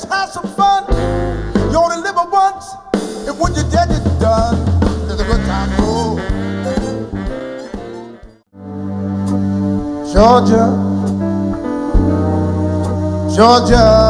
let's have some fun. You only live once, and when you're dead, you're done. There's a good time, oh. Georgia, Georgia.